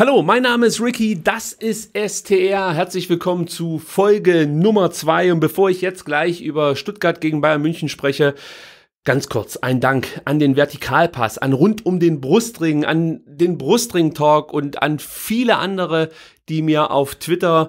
Hallo, mein Name ist Ricky, das ist STR. Herzlich willkommen zu Folge Nummer zwei. Und bevor ich jetzt gleich über Stuttgart gegen Bayern München spreche, ganz kurz ein Dank an den Vertikalpass, an rund um den Brustring, an den Brustring Talk und an viele andere, die mir auf Twitter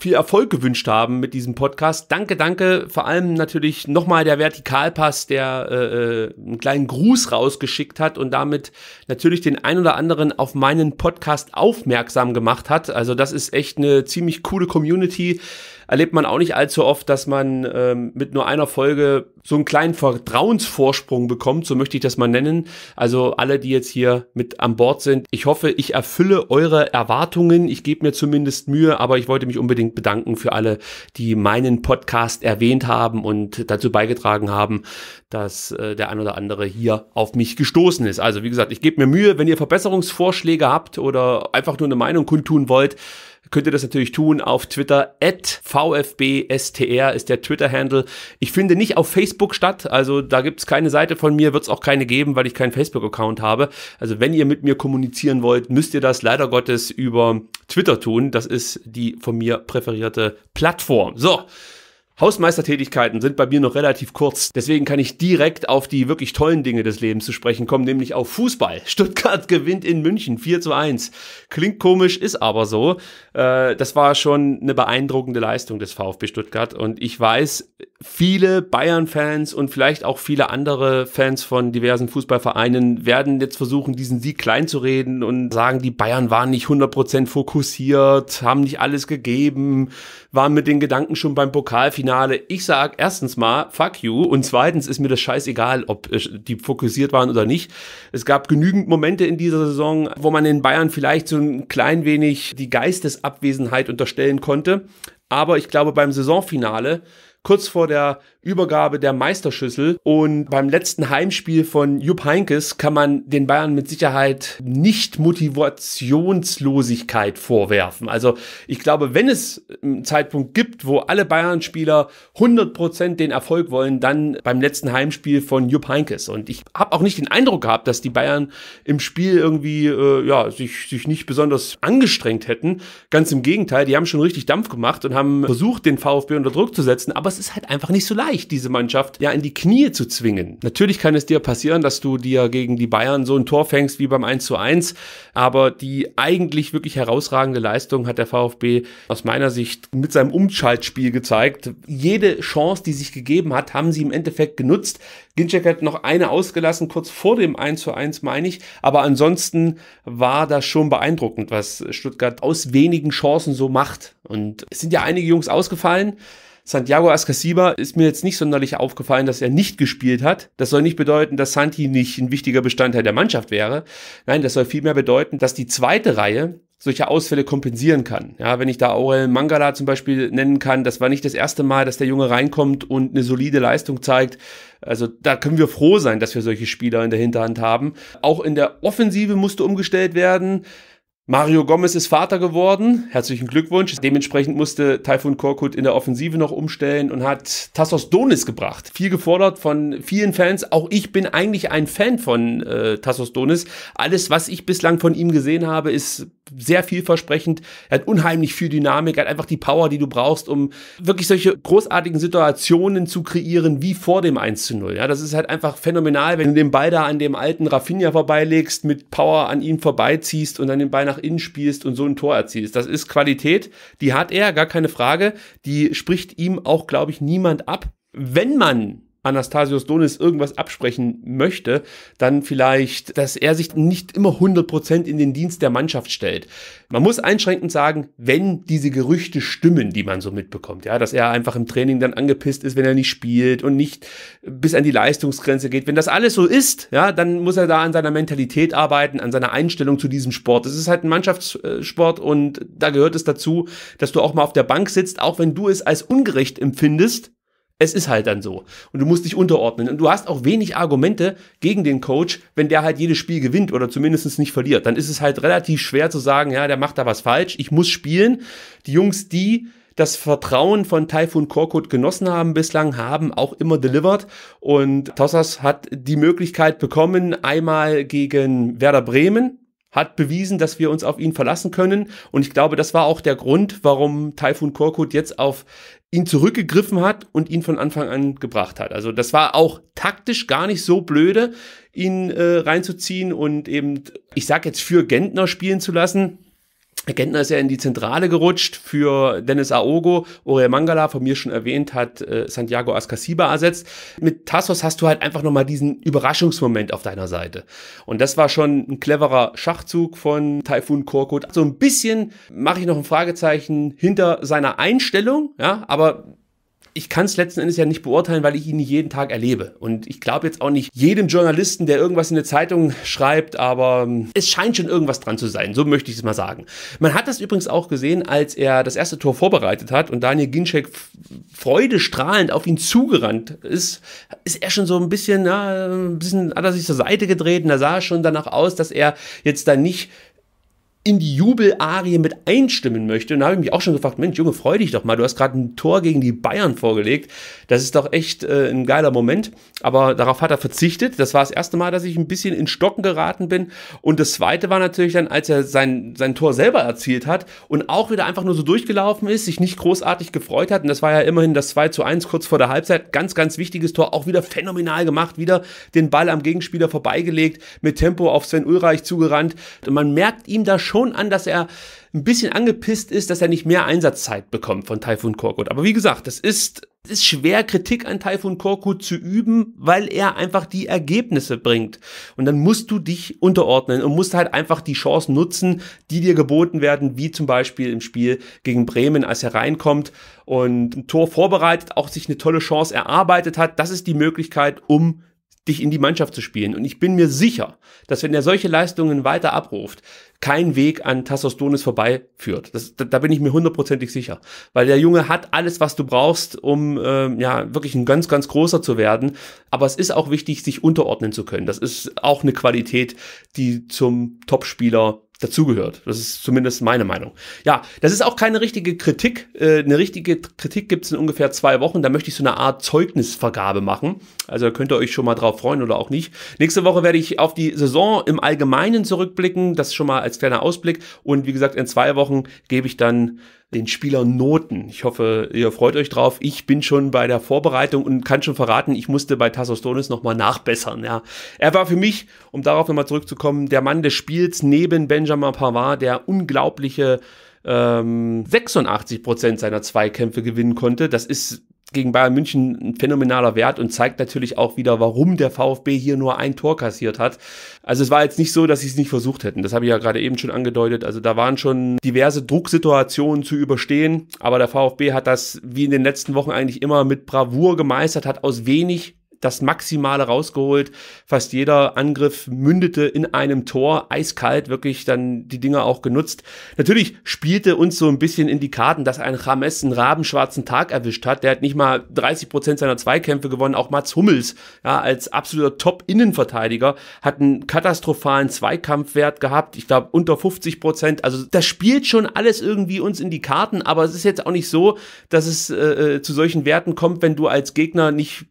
viel Erfolg gewünscht haben mit diesem Podcast. Danke, danke. Vor allem natürlich nochmal der Vertikalpass, der äh, äh, einen kleinen Gruß rausgeschickt hat und damit natürlich den ein oder anderen auf meinen Podcast aufmerksam gemacht hat. Also das ist echt eine ziemlich coole Community erlebt man auch nicht allzu oft, dass man ähm, mit nur einer Folge so einen kleinen Vertrauensvorsprung bekommt, so möchte ich das mal nennen. Also alle, die jetzt hier mit an Bord sind, ich hoffe, ich erfülle eure Erwartungen. Ich gebe mir zumindest Mühe, aber ich wollte mich unbedingt bedanken für alle, die meinen Podcast erwähnt haben und dazu beigetragen haben, dass äh, der ein oder andere hier auf mich gestoßen ist. Also wie gesagt, ich gebe mir Mühe, wenn ihr Verbesserungsvorschläge habt oder einfach nur eine Meinung kundtun wollt, könnt ihr das natürlich tun auf Twitter. At VfBSTR ist der Twitter-Handle. Ich finde nicht auf Facebook statt, also da gibt es keine Seite von mir, wird es auch keine geben, weil ich keinen Facebook-Account habe. Also wenn ihr mit mir kommunizieren wollt, müsst ihr das leider Gottes über Twitter tun. Das ist die von mir präferierte Plattform. So. Hausmeistertätigkeiten sind bei mir noch relativ kurz. Deswegen kann ich direkt auf die wirklich tollen Dinge des Lebens zu sprechen kommen, nämlich auf Fußball. Stuttgart gewinnt in München 4 zu 1. Klingt komisch, ist aber so. Äh, das war schon eine beeindruckende Leistung des VfB Stuttgart. Und ich weiß, viele Bayern-Fans und vielleicht auch viele andere Fans von diversen Fußballvereinen werden jetzt versuchen, diesen Sieg klein zu reden und sagen, die Bayern waren nicht 100% fokussiert, haben nicht alles gegeben, waren mit den Gedanken schon beim Pokalfinale. Ich sag erstens mal, fuck you. Und zweitens ist mir das scheißegal, ob die fokussiert waren oder nicht. Es gab genügend Momente in dieser Saison, wo man in Bayern vielleicht so ein klein wenig die Geistesabwesenheit unterstellen konnte. Aber ich glaube, beim Saisonfinale kurz vor der Übergabe der Meisterschüssel und beim letzten Heimspiel von Jupp Heinkes kann man den Bayern mit Sicherheit nicht Motivationslosigkeit vorwerfen. Also ich glaube, wenn es einen Zeitpunkt gibt, wo alle Bayern-Spieler 100% den Erfolg wollen, dann beim letzten Heimspiel von Jupp Heinkes. Und ich habe auch nicht den Eindruck gehabt, dass die Bayern im Spiel irgendwie äh, ja, sich, sich nicht besonders angestrengt hätten. Ganz im Gegenteil, die haben schon richtig Dampf gemacht und haben versucht, den VfB unter Druck zu setzen. Aber es ist halt einfach nicht so leicht, diese Mannschaft ja in die Knie zu zwingen. Natürlich kann es dir passieren, dass du dir gegen die Bayern so ein Tor fängst wie beim 1 zu 1, aber die eigentlich wirklich herausragende Leistung hat der VfB aus meiner Sicht mit seinem Umschaltspiel gezeigt. Jede Chance, die sich gegeben hat, haben sie im Endeffekt genutzt. Ginczek hat noch eine ausgelassen, kurz vor dem 1 zu 1, meine ich. Aber ansonsten war das schon beeindruckend, was Stuttgart aus wenigen Chancen so macht. Und es sind ja einige Jungs ausgefallen. Santiago Ascasiba ist mir jetzt nicht sonderlich aufgefallen, dass er nicht gespielt hat. Das soll nicht bedeuten, dass Santi nicht ein wichtiger Bestandteil der Mannschaft wäre. Nein, das soll vielmehr bedeuten, dass die zweite Reihe solche Ausfälle kompensieren kann. Ja, wenn ich da Aurel Mangala zum Beispiel nennen kann, das war nicht das erste Mal, dass der Junge reinkommt und eine solide Leistung zeigt. Also da können wir froh sein, dass wir solche Spieler in der Hinterhand haben. Auch in der Offensive musste umgestellt werden. Mario Gomez ist Vater geworden. Herzlichen Glückwunsch. Dementsprechend musste Taifun Korkut in der Offensive noch umstellen und hat Tassos Donis gebracht. Viel gefordert von vielen Fans. Auch ich bin eigentlich ein Fan von äh, Tassos Donis. Alles, was ich bislang von ihm gesehen habe, ist sehr vielversprechend. Er hat unheimlich viel Dynamik, er hat einfach die Power, die du brauchst, um wirklich solche großartigen Situationen zu kreieren, wie vor dem 1 zu 0. Ja, das ist halt einfach phänomenal, wenn du den Ball da an dem alten Rafinha vorbeilegst, mit Power an ihm vorbeiziehst und dann den Ball nach innen spielst und so ein Tor erzielst. Das ist Qualität, die hat er, gar keine Frage. Die spricht ihm auch, glaube ich, niemand ab. Wenn man Anastasios Donis irgendwas absprechen möchte, dann vielleicht, dass er sich nicht immer 100% in den Dienst der Mannschaft stellt. Man muss einschränkend sagen, wenn diese Gerüchte stimmen, die man so mitbekommt, ja, dass er einfach im Training dann angepisst ist, wenn er nicht spielt und nicht bis an die Leistungsgrenze geht. Wenn das alles so ist, ja, dann muss er da an seiner Mentalität arbeiten, an seiner Einstellung zu diesem Sport. Es ist halt ein Mannschaftssport und da gehört es dazu, dass du auch mal auf der Bank sitzt, auch wenn du es als ungerecht empfindest, es ist halt dann so. Und du musst dich unterordnen. Und du hast auch wenig Argumente gegen den Coach, wenn der halt jedes Spiel gewinnt oder zumindest nicht verliert. Dann ist es halt relativ schwer zu sagen, ja, der macht da was falsch. Ich muss spielen. Die Jungs, die das Vertrauen von Taifun Korkut genossen haben bislang, haben auch immer delivered. Und Tossas hat die Möglichkeit bekommen, einmal gegen Werder Bremen hat bewiesen, dass wir uns auf ihn verlassen können. Und ich glaube, das war auch der Grund, warum Taifun Korkut jetzt auf ihn zurückgegriffen hat und ihn von Anfang an gebracht hat. Also das war auch taktisch gar nicht so blöde, ihn äh, reinzuziehen und eben, ich sag jetzt, für Gentner spielen zu lassen. Gentner ist ja in die Zentrale gerutscht für Dennis Aogo. Oriel Mangala, von mir schon erwähnt, hat äh, Santiago Ascasiba ersetzt. Mit Tassos hast du halt einfach nochmal diesen Überraschungsmoment auf deiner Seite. Und das war schon ein cleverer Schachzug von Typhoon Korkut. So ein bisschen mache ich noch ein Fragezeichen hinter seiner Einstellung, ja, aber ich kann es letzten Endes ja nicht beurteilen, weil ich ihn nicht jeden Tag erlebe. Und ich glaube jetzt auch nicht jedem Journalisten, der irgendwas in der Zeitung schreibt, aber ähm, es scheint schon irgendwas dran zu sein. So möchte ich es mal sagen. Man hat das übrigens auch gesehen, als er das erste Tor vorbereitet hat und Daniel Ginczek freudestrahlend auf ihn zugerannt ist, ist er schon so ein bisschen, na, ein bisschen hat er sich zur Seite gedreht und da sah es schon danach aus, dass er jetzt da nicht in die Jubelarie mit einstimmen möchte. Und da habe ich mich auch schon gefragt, Mensch, Junge, freu dich doch mal, du hast gerade ein Tor gegen die Bayern vorgelegt. Das ist doch echt äh, ein geiler Moment. Aber darauf hat er verzichtet. Das war das erste Mal, dass ich ein bisschen in Stocken geraten bin. Und das zweite war natürlich dann, als er sein, sein Tor selber erzielt hat und auch wieder einfach nur so durchgelaufen ist, sich nicht großartig gefreut hat. Und das war ja immerhin das 2 zu 1 kurz vor der Halbzeit. Ganz, ganz wichtiges Tor, auch wieder phänomenal gemacht, wieder den Ball am Gegenspieler vorbeigelegt, mit Tempo auf Sven Ulreich zugerannt. Und man merkt ihm da schon schon an, dass er ein bisschen angepisst ist, dass er nicht mehr Einsatzzeit bekommt von Typhoon Korkut. Aber wie gesagt, das ist, ist schwer, Kritik an Typhoon Korkut zu üben, weil er einfach die Ergebnisse bringt. Und dann musst du dich unterordnen und musst halt einfach die Chancen nutzen, die dir geboten werden, wie zum Beispiel im Spiel gegen Bremen, als er reinkommt und ein Tor vorbereitet, auch sich eine tolle Chance erarbeitet hat. Das ist die Möglichkeit, um dich in die Mannschaft zu spielen. Und ich bin mir sicher, dass wenn er solche Leistungen weiter abruft, kein Weg an Tassos Donis vorbeiführt. Das, da, da bin ich mir hundertprozentig sicher. Weil der Junge hat alles, was du brauchst, um äh, ja wirklich ein ganz, ganz großer zu werden. Aber es ist auch wichtig, sich unterordnen zu können. Das ist auch eine Qualität, die zum Topspieler dazugehört. Das ist zumindest meine Meinung. Ja, das ist auch keine richtige Kritik. Äh, eine richtige Kritik gibt es in ungefähr zwei Wochen. Da möchte ich so eine Art Zeugnisvergabe machen. Also könnt ihr euch schon mal drauf freuen oder auch nicht. Nächste Woche werde ich auf die Saison im Allgemeinen zurückblicken. Das schon mal als kleiner Ausblick. Und wie gesagt, in zwei Wochen gebe ich dann den Spielern Noten. Ich hoffe, ihr freut euch drauf. Ich bin schon bei der Vorbereitung und kann schon verraten, ich musste bei Tassos Donis nochmal nachbessern. Ja. Er war für mich, um darauf nochmal zurückzukommen, der Mann des Spiels neben Benjamin Pavard, der unglaubliche ähm, 86 Prozent seiner Zweikämpfe gewinnen konnte. Das ist gegen Bayern München ein phänomenaler Wert und zeigt natürlich auch wieder, warum der VfB hier nur ein Tor kassiert hat. Also es war jetzt nicht so, dass sie es nicht versucht hätten. Das habe ich ja gerade eben schon angedeutet. Also da waren schon diverse Drucksituationen zu überstehen, aber der VfB hat das wie in den letzten Wochen eigentlich immer mit Bravour gemeistert, hat aus wenig das Maximale rausgeholt. Fast jeder Angriff mündete in einem Tor, eiskalt wirklich dann die Dinger auch genutzt. Natürlich spielte uns so ein bisschen in die Karten, dass ein Rames einen rabenschwarzen Tag erwischt hat. Der hat nicht mal 30 Prozent seiner Zweikämpfe gewonnen. Auch Mats Hummels, ja, als absoluter Top-Innenverteidiger, hat einen katastrophalen Zweikampfwert gehabt. Ich glaube, unter 50 Prozent. Also, das spielt schon alles irgendwie uns in die Karten, aber es ist jetzt auch nicht so, dass es äh, äh zu solchen Werten kommt, wenn du als Gegner nicht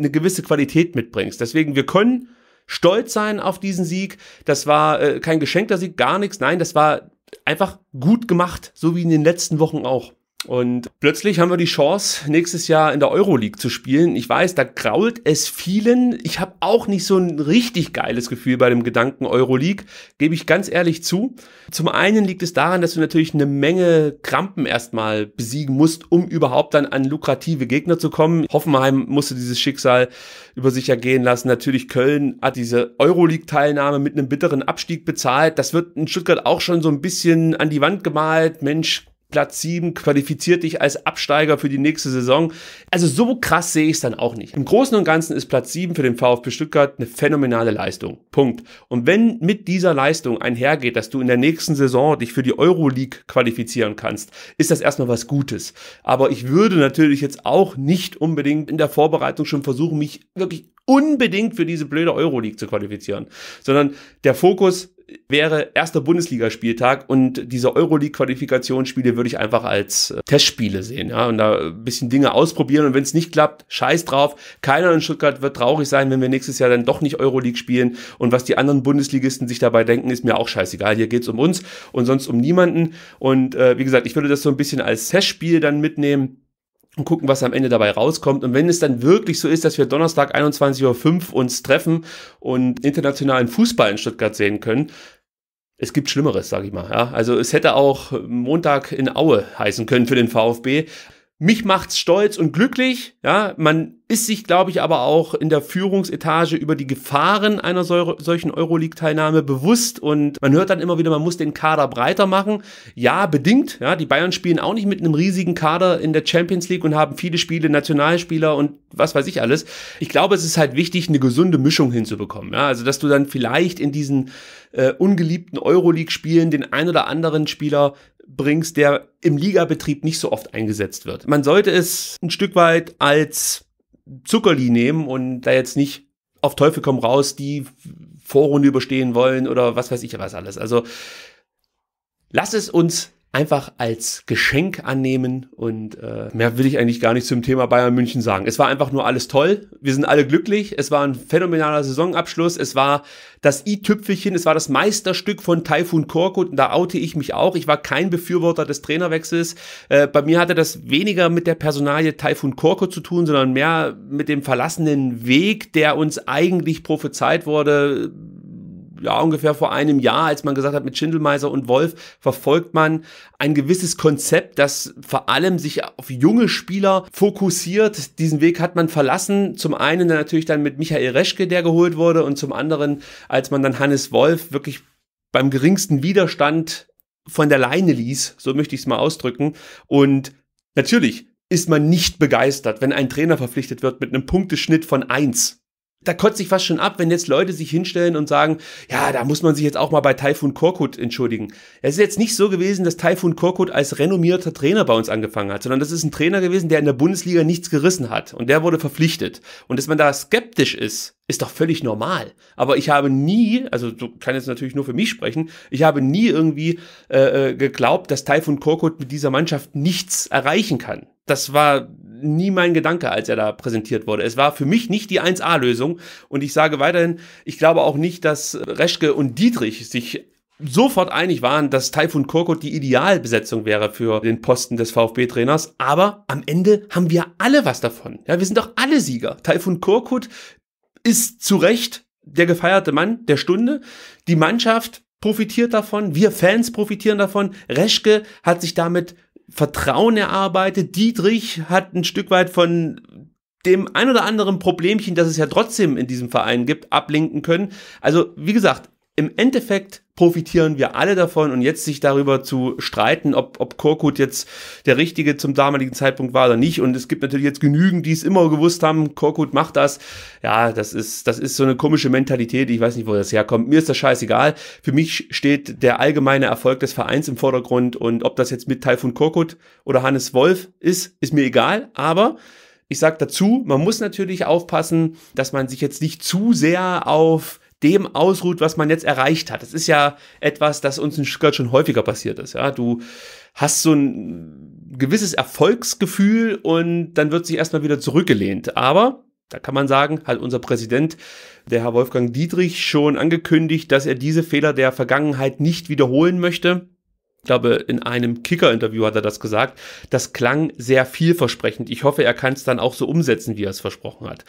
eine gewisse Qualität mitbringst. Deswegen, wir können stolz sein auf diesen Sieg. Das war äh, kein geschenkter Sieg, gar nichts. Nein, das war einfach gut gemacht, so wie in den letzten Wochen auch. Und plötzlich haben wir die Chance, nächstes Jahr in der Euroleague zu spielen. Ich weiß, da grault es vielen. Ich habe auch nicht so ein richtig geiles Gefühl bei dem Gedanken Euroleague, gebe ich ganz ehrlich zu. Zum einen liegt es daran, dass du natürlich eine Menge Krampen erstmal besiegen musst, um überhaupt dann an lukrative Gegner zu kommen. Hoffenheim musste dieses Schicksal über sich ergehen lassen. Natürlich Köln hat diese Euroleague-Teilnahme mit einem bitteren Abstieg bezahlt. Das wird in Stuttgart auch schon so ein bisschen an die Wand gemalt. Mensch, Platz 7 qualifiziert dich als Absteiger für die nächste Saison. Also so krass sehe ich es dann auch nicht. Im Großen und Ganzen ist Platz 7 für den VfB Stuttgart eine phänomenale Leistung. Punkt. Und wenn mit dieser Leistung einhergeht, dass du in der nächsten Saison dich für die Euroleague qualifizieren kannst, ist das erstmal was Gutes. Aber ich würde natürlich jetzt auch nicht unbedingt in der Vorbereitung schon versuchen, mich wirklich unbedingt für diese blöde Euroleague zu qualifizieren, sondern der Fokus wäre erster Bundesligaspieltag und diese Euroleague-Qualifikationsspiele würde ich einfach als äh, Testspiele sehen, ja, und da ein bisschen Dinge ausprobieren. Und wenn es nicht klappt, scheiß drauf. Keiner in Stuttgart wird traurig sein, wenn wir nächstes Jahr dann doch nicht Euroleague spielen. Und was die anderen Bundesligisten sich dabei denken, ist mir auch scheißegal. Hier geht's um uns und sonst um niemanden. Und äh, wie gesagt, ich würde das so ein bisschen als Testspiel dann mitnehmen und gucken, was am Ende dabei rauskommt. Und wenn es dann wirklich so ist, dass wir Donnerstag 21.05 Uhr uns treffen und internationalen Fußball in Stuttgart sehen können, es gibt Schlimmeres, sage ich mal. Ja? Also es hätte auch Montag in Aue heißen können für den VfB. Mich macht's stolz und glücklich. Ja, man ist sich, glaube ich, aber auch in der Führungsetage über die Gefahren einer solchen Euroleague-Teilnahme bewusst und man hört dann immer wieder, man muss den Kader breiter machen. Ja, bedingt. Ja, die Bayern spielen auch nicht mit einem riesigen Kader in der Champions League und haben viele Spiele, Nationalspieler und was weiß ich alles. Ich glaube, es ist halt wichtig, eine gesunde Mischung hinzubekommen. Ja, also dass du dann vielleicht in diesen äh, ungeliebten Euroleague-Spielen den ein oder anderen Spieler bringst, der im Ligabetrieb nicht so oft eingesetzt wird. Man sollte es ein Stück weit als Zuckerli nehmen und da jetzt nicht auf Teufel komm raus die Vorrunde überstehen wollen oder was weiß ich was alles. Also lass es uns einfach als Geschenk annehmen und äh, mehr will ich eigentlich gar nicht zum Thema Bayern München sagen. Es war einfach nur alles toll. Wir sind alle glücklich. Es war ein phänomenaler Saisonabschluss. Es war das i-Tüpfelchen. Es war das Meisterstück von Taifun Korkut und da oute ich mich auch. Ich war kein Befürworter des Trainerwechsels. Äh, bei mir hatte das weniger mit der Personalie Taifun Korkut zu tun, sondern mehr mit dem verlassenen Weg, der uns eigentlich prophezeit wurde ja, ungefähr vor einem Jahr, als man gesagt hat, mit Schindelmeiser und Wolf verfolgt man ein gewisses Konzept, das vor allem sich auf junge Spieler fokussiert. Diesen Weg hat man verlassen. Zum einen natürlich dann mit Michael Reschke, der geholt wurde, und zum anderen, als man dann Hannes Wolf wirklich beim geringsten Widerstand von der Leine ließ, so möchte ich es mal ausdrücken. Und natürlich ist man nicht begeistert, wenn ein Trainer verpflichtet wird mit einem Punkteschnitt von eins da kotzt sich fast schon ab, wenn jetzt Leute sich hinstellen und sagen, ja, da muss man sich jetzt auch mal bei Taifun Korkut entschuldigen. Es ist jetzt nicht so gewesen, dass Taifun Korkut als renommierter Trainer bei uns angefangen hat, sondern das ist ein Trainer gewesen, der in der Bundesliga nichts gerissen hat und der wurde verpflichtet. Und dass man da skeptisch ist, ist doch völlig normal. Aber ich habe nie, also du kannst jetzt natürlich nur für mich sprechen, ich habe nie irgendwie äh, äh geglaubt, dass Taifun Korkut mit dieser Mannschaft nichts erreichen kann. Das war nie mein Gedanke, als er da präsentiert wurde. Es war für mich nicht die 1A-Lösung und ich sage weiterhin, ich glaube auch nicht, dass Reschke und Dietrich sich sofort einig waren, dass Taifun Korkut die Idealbesetzung wäre für den Posten des VfB-Trainers. Aber am Ende haben wir alle was davon. Ja, wir sind doch alle Sieger. Taifun Korkut ist zu Recht der gefeierte Mann der Stunde. Die Mannschaft profitiert davon. Wir Fans profitieren davon. Reschke hat sich damit Vertrauen erarbeitet. Dietrich hat ein Stück weit von dem ein oder anderen Problemchen, das es ja trotzdem in diesem Verein gibt, ablenken können. Also, wie gesagt, im Endeffekt profitieren wir alle davon und jetzt sich darüber zu streiten, ob, ob Korkut jetzt der Richtige zum damaligen Zeitpunkt war oder nicht. Und es gibt natürlich jetzt genügend, die es immer gewusst haben, Korkut macht das. Ja, das ist, das ist so eine komische Mentalität. Ich weiß nicht, wo das herkommt. Mir ist das scheißegal. Für mich steht der allgemeine Erfolg des Vereins im Vordergrund und ob das jetzt mit Taifun Korkut oder Hannes Wolf ist, ist mir egal. Aber ich sage dazu, man muss natürlich aufpassen, dass man sich jetzt nicht zu sehr auf dem ausruht, was man jetzt erreicht hat. Das ist ja etwas, das uns in Stuttgart schon häufiger passiert ist. Ja, du hast so ein gewisses Erfolgsgefühl und dann wird sich erstmal wieder zurückgelehnt. Aber da kann man sagen, hat unser Präsident, der Herr Wolfgang Dietrich, schon angekündigt, dass er diese Fehler der Vergangenheit nicht wiederholen möchte. Ich glaube, in einem Kicker-Interview hat er das gesagt. Das klang sehr vielversprechend. Ich hoffe, er kann es dann auch so umsetzen, wie er es versprochen hat.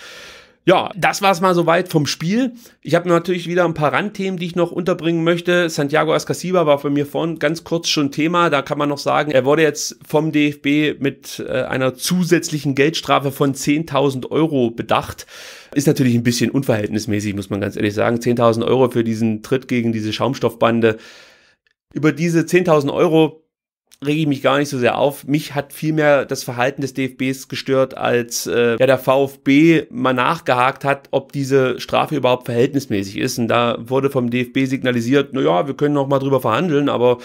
Ja, das war es mal soweit vom Spiel. Ich habe natürlich wieder ein paar Randthemen, die ich noch unterbringen möchte. Santiago Ascasiba war bei mir vorhin ganz kurz schon Thema. Da kann man noch sagen, er wurde jetzt vom DFB mit äh, einer zusätzlichen Geldstrafe von 10.000 Euro bedacht. Ist natürlich ein bisschen unverhältnismäßig, muss man ganz ehrlich sagen. 10.000 Euro für diesen Tritt gegen diese Schaumstoffbande. Über diese 10.000 Euro rege ich mich gar nicht so sehr auf. Mich hat vielmehr das Verhalten des DFBs gestört, als äh, ja, der VfB mal nachgehakt hat, ob diese Strafe überhaupt verhältnismäßig ist. Und da wurde vom DFB signalisiert, na ja, wir können noch mal drüber verhandeln, aber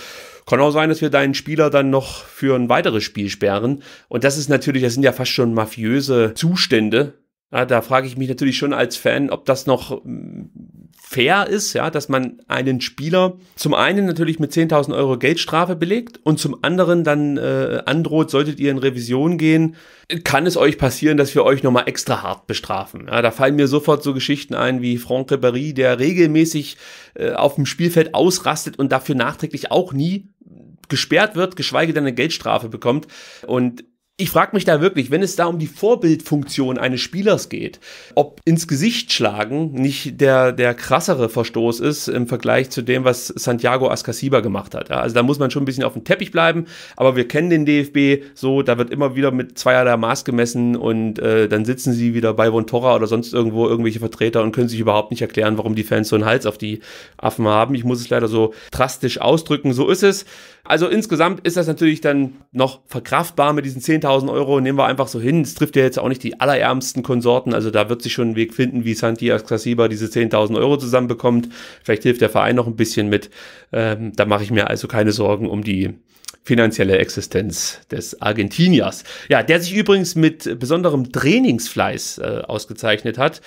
kann auch sein, dass wir deinen Spieler dann noch für ein weiteres Spiel sperren. Und das ist natürlich, das sind ja fast schon mafiöse Zustände, Ja, da frage ich mich natürlich schon als Fan, ob das noch mm, fair ist, ja, dass man einen Spieler zum einen natürlich mit 10.000 Euro Geldstrafe belegt und zum anderen dann äh, androht, solltet ihr in Revision gehen, kann es euch passieren, dass wir euch nochmal extra hart bestrafen. Ja, da fallen mir sofort so Geschichten ein wie Franck Ribéry, der regelmäßig äh, auf dem Spielfeld ausrastet und dafür nachträglich auch nie gesperrt wird, geschweige denn eine Geldstrafe bekommt. Und ich frage mich da wirklich, wenn es da um die Vorbildfunktion eines Spielers geht, ob ins Gesicht schlagen nicht der, der krassere Verstoß ist im Vergleich zu dem, was Santiago Ascasiba gemacht hat. Also da muss man schon ein bisschen auf dem Teppich bleiben, aber wir kennen den DFB so, da wird immer wieder mit zweierlei Maß gemessen und äh, dann sitzen sie wieder bei Vontora oder sonst irgendwo irgendwelche Vertreter und können sich überhaupt nicht erklären, warum die Fans so einen Hals auf die Affen haben. Ich muss es leider so drastisch ausdrücken, so ist es. Also insgesamt ist das natürlich dann noch verkraftbar mit diesen 10.000 Euro. Nehmen wir einfach so hin. Es trifft ja jetzt auch nicht die allerärmsten Konsorten. Also da wird sich schon ein Weg finden, wie Santi Ascasiba diese 10.000 Euro zusammenbekommt. Vielleicht hilft der Verein noch ein bisschen mit. Ähm, da mache ich mir also keine Sorgen um die finanzielle Existenz des Argentiniers. Ja, der sich übrigens mit besonderem Trainingsfleiß äh, ausgezeichnet hat.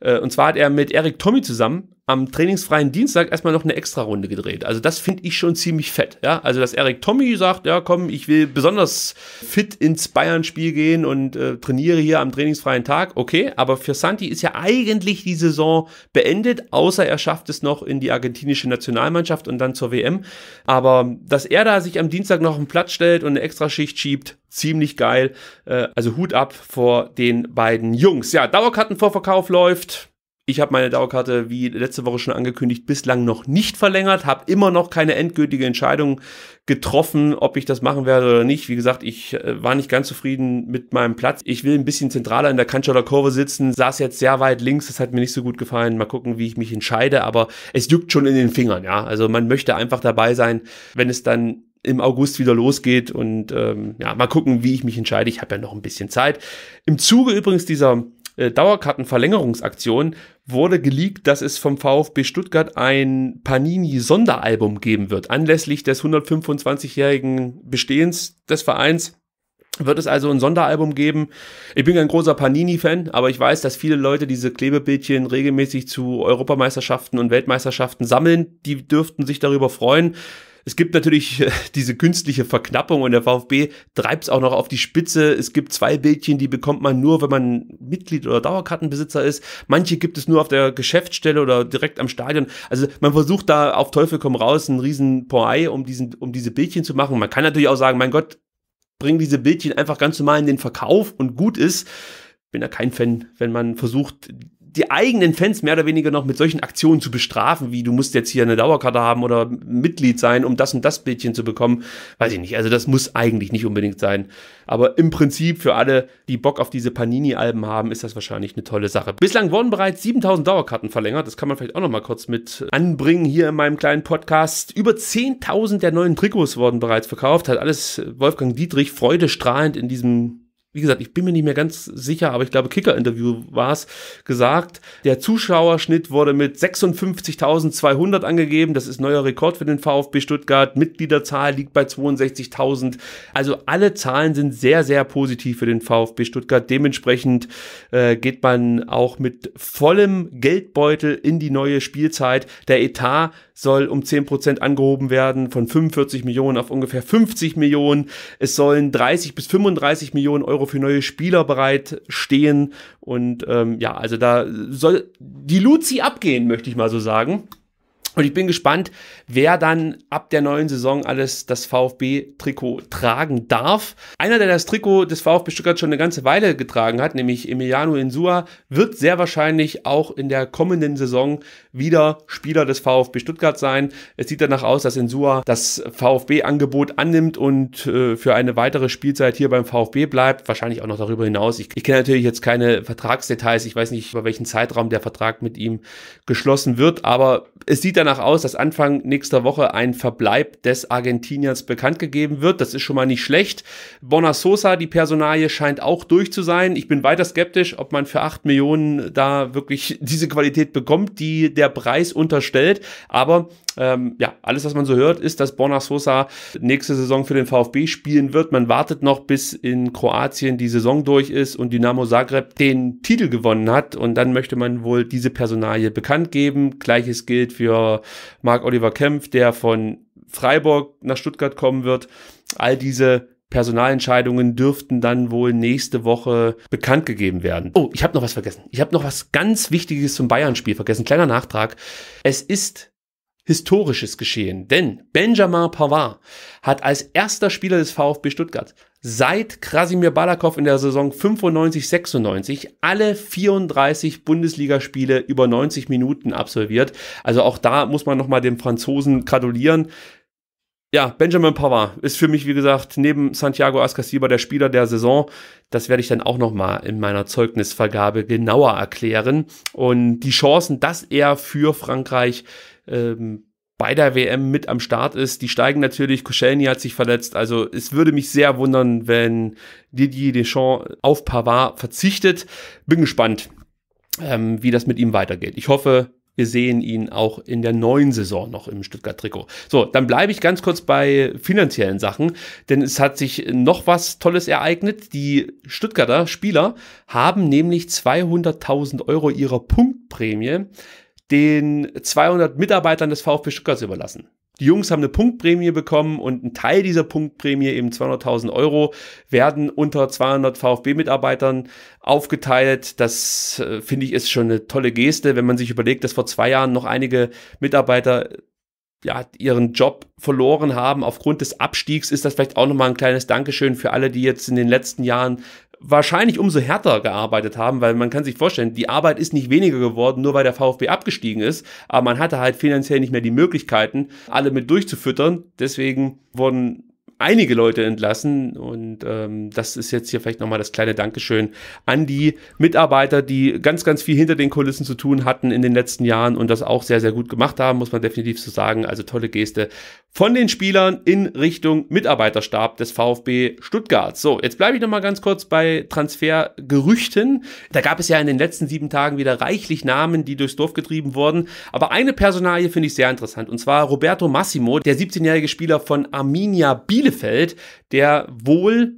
Äh, und zwar hat er mit Eric Tommy zusammen am trainingsfreien Dienstag erstmal noch eine extra Runde gedreht. Also das finde ich schon ziemlich fett. Ja? Also dass Eric Tommy sagt, ja komm, ich will besonders fit ins Bayern-Spiel gehen und äh, trainiere hier am trainingsfreien Tag. Okay, aber für Santi ist ja eigentlich die Saison beendet, außer er schafft es noch in die argentinische Nationalmannschaft und dann zur WM. Aber dass er da sich am Dienstag noch den Platz stellt und eine extra Schicht schiebt, ziemlich geil. Äh, also Hut ab vor den beiden Jungs. Ja, Dauerkartenvorverkauf läuft ich habe meine Dauerkarte, wie letzte Woche schon angekündigt, bislang noch nicht verlängert, habe immer noch keine endgültige Entscheidung getroffen, ob ich das machen werde oder nicht. Wie gesagt, ich äh, war nicht ganz zufrieden mit meinem Platz. Ich will ein bisschen zentraler in der Kantschaler Kurve sitzen, saß jetzt sehr weit links, das hat mir nicht so gut gefallen. Mal gucken, wie ich mich entscheide, aber es juckt schon in den Fingern, ja. Also man möchte einfach dabei sein, wenn es dann im August wieder losgeht und ähm, ja, mal gucken, wie ich mich entscheide. Ich habe ja noch ein bisschen Zeit. Im Zuge übrigens dieser äh, Dauerkartenverlängerungsaktion wurde geleakt, dass es vom VfB Stuttgart ein Panini-Sonderalbum geben wird. Anlässlich des 125-jährigen Bestehens des Vereins wird es also ein Sonderalbum geben. Ich bin ein großer Panini-Fan, aber ich weiß, dass viele Leute diese Klebebildchen regelmäßig zu Europameisterschaften und Weltmeisterschaften sammeln. Die dürften sich darüber freuen. Es gibt natürlich äh, diese künstliche Verknappung und der VfB treibt es auch noch auf die Spitze. Es gibt zwei Bildchen, die bekommt man nur, wenn man Mitglied oder Dauerkartenbesitzer ist. Manche gibt es nur auf der Geschäftsstelle oder direkt am Stadion. Also man versucht da auf Teufel komm raus einen riesen Poei, um diesen, um diese Bildchen zu machen. Man kann natürlich auch sagen, mein Gott, bring diese Bildchen einfach ganz normal in den Verkauf und gut ist bin da kein Fan, wenn man versucht, die eigenen Fans mehr oder weniger noch mit solchen Aktionen zu bestrafen, wie du musst jetzt hier eine Dauerkarte haben oder Mitglied sein, um das und das Bildchen zu bekommen, weiß ich nicht. Also das muss eigentlich nicht unbedingt sein. Aber im Prinzip für alle, die Bock auf diese Panini-Alben haben, ist das wahrscheinlich eine tolle Sache. Bislang wurden bereits 7000 Dauerkarten verlängert. Das kann man vielleicht auch noch mal kurz mit anbringen hier in meinem kleinen Podcast. Über 10.000 der neuen Trikots wurden bereits verkauft. Hat alles Wolfgang Dietrich freudestrahlend in diesem wie gesagt, ich bin mir nicht mehr ganz sicher, aber ich glaube, Kicker-Interview war es, gesagt. Der Zuschauerschnitt wurde mit 56.200 angegeben. Das ist neuer Rekord für den VfB Stuttgart. Mitgliederzahl liegt bei 62.000. Also alle Zahlen sind sehr, sehr positiv für den VfB Stuttgart. Dementsprechend äh, geht man auch mit vollem Geldbeutel in die neue Spielzeit. Der Etat soll um 10% angehoben werden, von 45 Millionen auf ungefähr 50 Millionen. Es sollen 30 bis 35 Millionen Euro für neue Spieler bereitstehen. Und ähm, ja, also da soll die Luzi abgehen, möchte ich mal so sagen. Und ich bin gespannt, wer dann ab der neuen Saison alles das VfB-Trikot tragen darf. Einer, der das Trikot des VfB Stuttgart schon eine ganze Weile getragen hat, nämlich Emiliano Insua, wird sehr wahrscheinlich auch in der kommenden Saison wieder Spieler des VfB Stuttgart sein. Es sieht danach aus, dass Insua das VfB-Angebot annimmt und äh, für eine weitere Spielzeit hier beim VfB bleibt. Wahrscheinlich auch noch darüber hinaus. Ich, ich kenne natürlich jetzt keine Vertragsdetails. Ich weiß nicht, über welchen Zeitraum der Vertrag mit ihm geschlossen wird, aber es sieht dann danach aus, dass Anfang nächster Woche ein Verbleib des Argentiniers bekannt gegeben wird. Das ist schon mal nicht schlecht. Bonasosa, die Personalie, scheint auch durch zu sein. Ich bin weiter skeptisch, ob man für acht Millionen da wirklich diese Qualität bekommt, die der Preis unterstellt. Aber ähm, ja, alles, was man so hört, ist, dass Borna Sosa nächste Saison für den VfB spielen wird. Man wartet noch, bis in Kroatien die Saison durch ist und Dynamo Zagreb den Titel gewonnen hat. Und dann möchte man wohl diese Personalie bekannt geben. Gleiches gilt für Marc-Oliver Kempf, der von Freiburg nach Stuttgart kommen wird. All diese Personalentscheidungen dürften dann wohl nächste Woche bekannt gegeben werden. Oh, ich habe noch was vergessen. Ich habe noch was ganz Wichtiges zum Bayern-Spiel vergessen. Kleiner Nachtrag. Es ist historisches Geschehen, denn Benjamin Pavard hat als erster Spieler des VfB Stuttgart seit Krasimir Balakov in der Saison 95-96 alle 34 Bundesligaspiele über 90 Minuten absolviert. Also auch da muss man nochmal dem Franzosen gratulieren. Ja, Benjamin Pavard ist für mich, wie gesagt, neben Santiago Ascasiba der Spieler der Saison. Das werde ich dann auch nochmal in meiner Zeugnisvergabe genauer erklären. Und die Chancen, dass er für Frankreich ähm, bei der WM mit am Start ist. Die steigen natürlich. Koscielny hat sich verletzt. Also es würde mich sehr wundern, wenn Didier Deschamps auf Pavard verzichtet. Bin gespannt, ähm, wie das mit ihm weitergeht. Ich hoffe, wir sehen ihn auch in der neuen Saison noch im Stuttgart-Trikot. So, dann bleibe ich ganz kurz bei finanziellen Sachen, denn es hat sich noch was Tolles ereignet. Die Stuttgarter Spieler haben nämlich 200.000 Euro ihrer Punktprämie den 200 Mitarbeitern des VfB Stuttgart überlassen. Die Jungs haben eine Punktprämie bekommen und ein Teil dieser Punktprämie, eben 200.000 Euro, werden unter 200 VfB-Mitarbeitern aufgeteilt. Das äh, finde ich ist schon eine tolle Geste, wenn man sich überlegt, dass vor zwei Jahren noch einige Mitarbeiter ja, ihren Job verloren haben aufgrund des Abstiegs, ist das vielleicht auch nochmal ein kleines Dankeschön für alle, die jetzt in den letzten Jahren wahrscheinlich umso härter gearbeitet haben, weil man kann sich vorstellen, die Arbeit ist nicht weniger geworden, nur weil der VfB abgestiegen ist, aber man hatte halt finanziell nicht mehr die Möglichkeiten, alle mit durchzufüttern. Deswegen wurden einige Leute entlassen und ähm, das ist jetzt hier vielleicht nochmal das kleine Dankeschön an die Mitarbeiter, die ganz, ganz viel hinter den Kulissen zu tun hatten in den letzten Jahren und das auch sehr, sehr gut gemacht haben, muss man definitiv so sagen. Also tolle Geste von den Spielern in Richtung Mitarbeiterstab des VfB Stuttgart. So, jetzt bleibe ich nochmal ganz kurz bei Transfergerüchten. Da gab es ja in den letzten sieben Tagen wieder reichlich Namen, die durchs Dorf getrieben wurden. Aber eine Personalie finde ich sehr interessant und zwar Roberto Massimo, der 17-jährige Spieler von Arminia Bielefeld, der wohl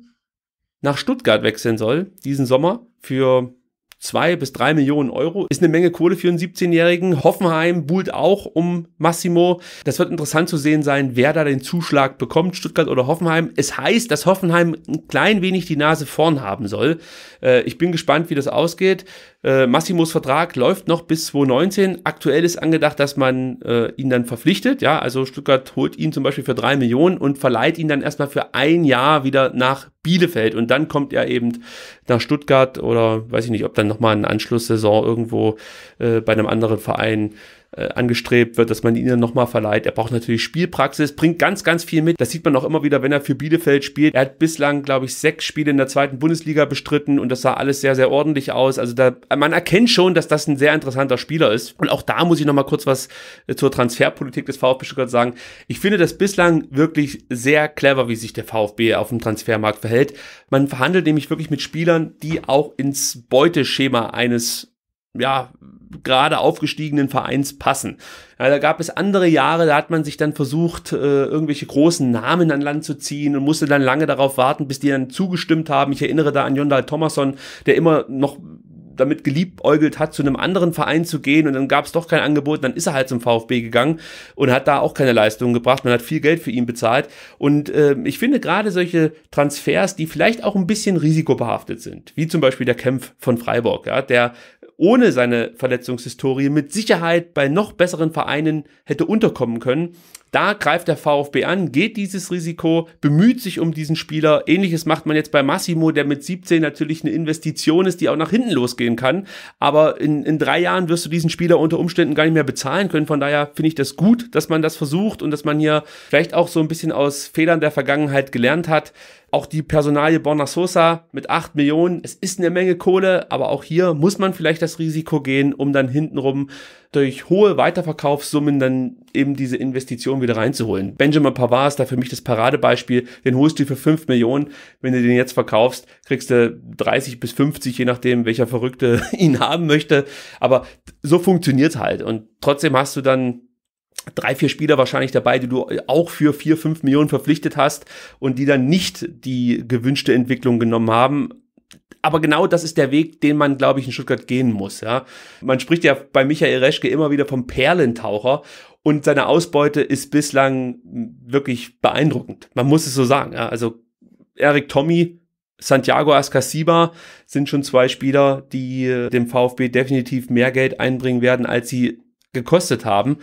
nach Stuttgart wechseln soll diesen Sommer für zwei bis drei Millionen Euro. Ist eine Menge Kohle für einen 17-Jährigen. Hoffenheim buhlt auch um Massimo. Das wird interessant zu sehen sein, wer da den Zuschlag bekommt, Stuttgart oder Hoffenheim. Es heißt, dass Hoffenheim ein klein wenig die Nase vorn haben soll. Äh, ich bin gespannt, wie das ausgeht. Äh, Massimos Vertrag läuft noch bis 2019. Aktuell ist angedacht, dass man äh, ihn dann verpflichtet. Ja, also Stuttgart holt ihn zum Beispiel für drei Millionen und verleiht ihn dann erstmal für ein Jahr wieder nach Bielefeld. Und dann kommt er eben nach Stuttgart oder weiß ich nicht, ob dann nochmal eine Anschlusssaison irgendwo äh, bei einem anderen Verein äh, angestrebt wird, dass man ihn dann nochmal verleiht. Er braucht natürlich Spielpraxis, bringt ganz, ganz viel mit. Das sieht man auch immer wieder, wenn er für Bielefeld spielt. Er hat bislang, glaube ich, sechs Spiele in der zweiten Bundesliga bestritten und das sah alles sehr, sehr ordentlich aus. Also da, man erkennt schon, dass das ein sehr interessanter Spieler ist. Und auch da muss ich nochmal kurz was äh, zur Transferpolitik des VfB Stuttgart sagen. Ich finde das bislang wirklich sehr clever, wie sich der VfB auf dem Transfermarkt verhält. Man verhandelt nämlich wirklich mit Spielern, die auch ins Beuteschema eines ja, gerade aufgestiegenen Vereins passen. Ja, da gab es andere Jahre, da hat man sich dann versucht, äh, irgendwelche großen Namen an Land zu ziehen und musste dann lange darauf warten, bis die dann zugestimmt haben. Ich erinnere da an Jondal Thomasson, der immer noch damit geliebäugelt hat, zu einem anderen Verein zu gehen und dann gab es doch kein Angebot, dann ist er halt zum VfB gegangen und hat da auch keine Leistung gebracht. Man hat viel Geld für ihn bezahlt und äh, ich finde gerade solche Transfers, die vielleicht auch ein bisschen risikobehaftet sind, wie zum Beispiel der Kämpf von Freiburg, ja, der ohne seine Verletzungshistorie mit Sicherheit bei noch besseren Vereinen hätte unterkommen können. Da greift der VfB an, geht dieses Risiko, bemüht sich um diesen Spieler. Ähnliches macht man jetzt bei Massimo, der mit 17 natürlich eine Investition ist, die auch nach hinten losgehen kann. Aber in, in drei Jahren wirst du diesen Spieler unter Umständen gar nicht mehr bezahlen können. Von daher finde ich das gut, dass man das versucht und dass man hier vielleicht auch so ein bisschen aus Fehlern der Vergangenheit gelernt hat. Auch die Personalie Borna Sosa mit 8 Millionen. Es ist eine Menge Kohle, aber auch hier muss man vielleicht das Risiko gehen, um dann hintenrum durch hohe Weiterverkaufssummen dann eben diese Investition wieder reinzuholen. Benjamin Pavard ist da für mich das Paradebeispiel. Den holst du für 5 Millionen. Wenn du den jetzt verkaufst, kriegst du 30 bis 50, je nachdem, welcher Verrückte ihn haben möchte. Aber so funktioniert's halt. Und trotzdem hast du dann drei, vier Spieler wahrscheinlich dabei, die du auch für vier, fünf Millionen verpflichtet hast und die dann nicht die gewünschte Entwicklung genommen haben. Aber genau das ist der Weg, den man, glaube ich, in Stuttgart gehen muss. Ja. Man spricht ja bei Michael Reschke immer wieder vom Perlentaucher und seine Ausbeute ist bislang wirklich beeindruckend. Man muss es so sagen. Ja. Also Erik Tommy, Santiago Ascasiba sind schon zwei Spieler, die äh, dem VfB definitiv mehr Geld einbringen werden, als sie gekostet haben.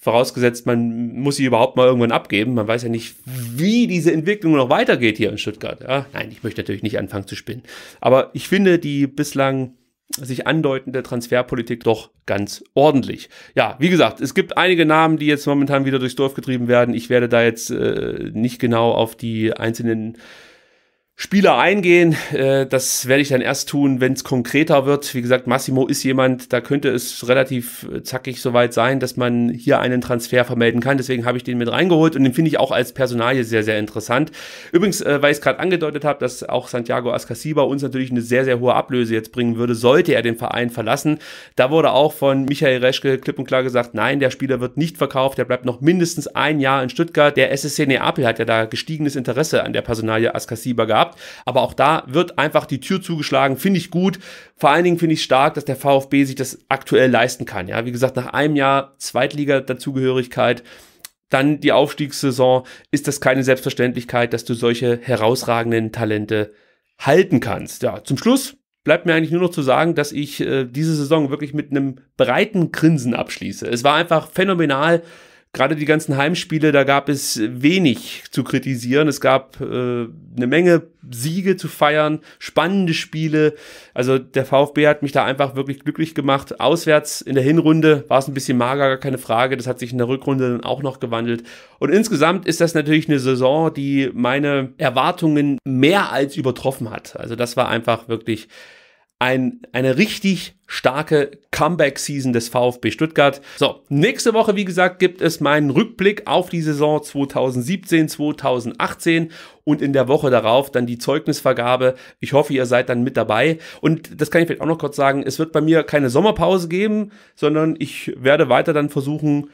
Vorausgesetzt, man muss sie überhaupt mal irgendwann abgeben. Man weiß ja nicht, wie diese Entwicklung noch weitergeht hier in Stuttgart. Ja, nein, ich möchte natürlich nicht anfangen zu spinnen. Aber ich finde die bislang sich andeutende Transferpolitik doch ganz ordentlich. Ja, wie gesagt, es gibt einige Namen, die jetzt momentan wieder durchs Dorf getrieben werden. Ich werde da jetzt äh, nicht genau auf die einzelnen Spieler eingehen. Äh, das werde ich dann erst tun, wenn es konkreter wird. Wie gesagt, Massimo ist jemand, da könnte es relativ äh, zackig soweit sein, dass man hier einen Transfer vermelden kann. Deswegen habe ich den mit reingeholt und den finde ich auch als Personalie sehr, sehr interessant. Übrigens, äh, weil ich es gerade angedeutet habe, dass auch Santiago Ascasiba uns natürlich eine sehr, sehr hohe Ablöse jetzt bringen würde, sollte er den Verein verlassen. Da wurde auch von Michael Reschke klipp und klar gesagt, nein, der Spieler wird nicht verkauft, der bleibt noch mindestens ein Jahr in Stuttgart. Der SSC Neapel hat ja da gestiegenes Interesse an der Personalie Ascasiba gehabt gehabt. Aber auch da wird einfach die Tür zugeschlagen. Finde ich gut. Vor allen Dingen finde ich stark, dass der VfB sich das aktuell leisten kann. Ja, wie gesagt, nach einem Jahr Zweitliga-Dazugehörigkeit dann die Aufstiegssaison, ist das keine Selbstverständlichkeit, dass du solche herausragenden Talente halten kannst. Ja, zum Schluss bleibt mir eigentlich nur noch zu sagen, dass ich äh, diese Saison wirklich mit einem breiten Grinsen abschließe. Es war einfach phänomenal, gerade die ganzen Heimspiele, da gab es wenig zu kritisieren. Es gab äh, eine Menge Siege zu feiern, spannende Spiele. Also der VfB hat mich da einfach wirklich glücklich gemacht. Auswärts in der Hinrunde war es ein bisschen mager, gar keine Frage. Das hat sich in der Rückrunde dann auch noch gewandelt. Und insgesamt ist das natürlich eine Saison, die meine Erwartungen mehr als übertroffen hat. Also das war einfach wirklich ein, eine richtig starke Comeback-Season des VfB Stuttgart. So, nächste Woche, wie gesagt, gibt es meinen Rückblick auf die Saison 2017, 2018 und in der Woche darauf dann die Zeugnisvergabe. Ich hoffe, ihr seid dann mit dabei. Und das kann ich vielleicht auch noch kurz sagen, es wird bei mir keine Sommerpause geben, sondern ich werde weiter dann versuchen,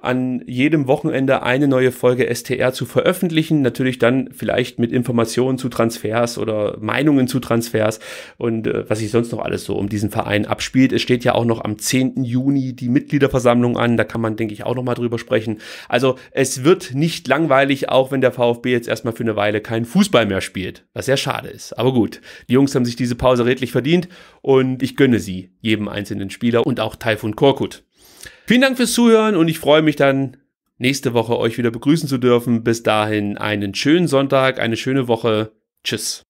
an jedem Wochenende eine neue Folge STR zu veröffentlichen. Natürlich dann vielleicht mit Informationen zu Transfers oder Meinungen zu Transfers und äh, was sich sonst noch alles so um diesen Verein abspielt. Es steht ja auch noch am 10. Juni die Mitgliederversammlung an. Da kann man, denke ich, auch noch mal drüber sprechen. Also es wird nicht langweilig, auch wenn der VfB jetzt erstmal für eine Weile keinen Fußball mehr spielt, was sehr schade ist. Aber gut, die Jungs haben sich diese Pause redlich verdient und ich gönne sie jedem einzelnen Spieler und auch Taifun Korkut. Vielen Dank fürs Zuhören und ich freue mich dann nächste Woche euch wieder begrüßen zu dürfen. Bis dahin einen schönen Sonntag, eine schöne Woche. Tschüss.